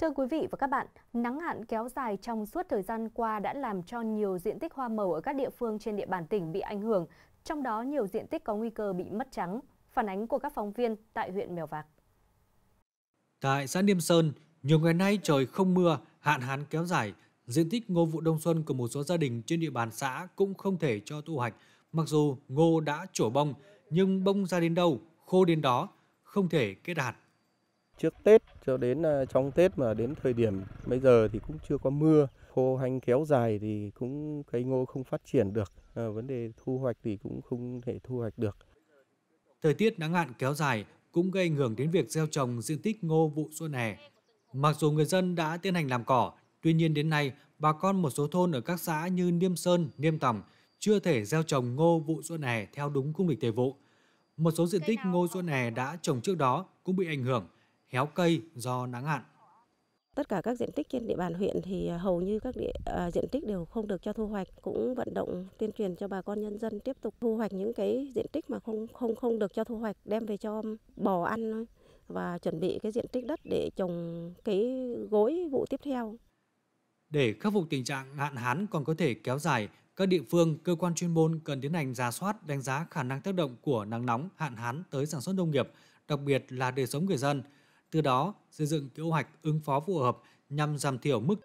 Thưa quý vị và các bạn, nắng hạn kéo dài trong suốt thời gian qua đã làm cho nhiều diện tích hoa màu ở các địa phương trên địa bàn tỉnh bị ảnh hưởng, trong đó nhiều diện tích có nguy cơ bị mất trắng. Phản ánh của các phóng viên tại huyện Mèo Vạc. Tại xã Niêm Sơn, nhiều ngày nay trời không mưa, hạn hán kéo dài, diện tích ngô vụ đông xuân của một số gia đình trên địa bàn xã cũng không thể cho thu hoạch. Mặc dù ngô đã trổ bông, nhưng bông ra đến đâu, khô đến đó, không thể kết hạt trước Tết cho đến à, trong Tết mà đến thời điểm bây giờ thì cũng chưa có mưa. Khô hanh kéo dài thì cũng cây ngô không phát triển được à, vấn đề thu hoạch thì cũng không thể thu hoạch được. Thời tiết nắng hạn kéo dài cũng gây ảnh hưởng đến việc gieo trồng diện tích ngô vụ xuân hè. Mặc dù người dân đã tiến hành làm cỏ tuy nhiên đến nay bà con một số thôn ở các xã như Niêm Sơn, Niêm Tòng chưa thể gieo trồng ngô vụ xuân hè theo đúng cung lịch thời vụ. Một số diện tích ngô xuân hè đã trồng trước đó cũng bị ảnh hưởng héo cây do nắng hạn. Tất cả các diện tích trên địa bàn huyện thì à, hầu như các địa, uh, diện tích đều không được cho thu hoạch, cũng vận động tuyên truyền cho bà con nhân dân tiếp tục thu hoạch những cái diện tích mà không không không được cho thu hoạch đem về cho bò ăn và chuẩn bị cái diện tích đất để trồng cái gối vụ tiếp theo. Để khắc phục tình trạng hạn hán còn có thể kéo dài, các địa phương, cơ quan chuyên môn cần tiến hành ra soát đánh giá khả năng tác động của nắng nóng, hạn hán tới sản xuất nông nghiệp, đặc biệt là đời sống người dân – từ đó xây dựng kế hoạch ứng phó phù hợp nhằm giảm thiểu mức